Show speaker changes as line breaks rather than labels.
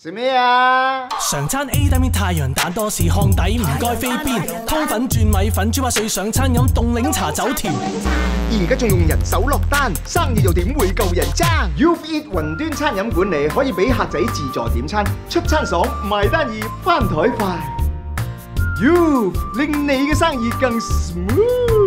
食咩啊？
常餐 A W 太阳蛋多士康底唔该飞边汤粉转米粉猪扒碎上餐饮冻柠茶酒甜
而家仲用人手落单生意又点会够人争？You Eat 云端餐饮管理可以俾客仔自助点餐出餐爽埋单易翻台快，You 令你嘅生意更 smooth。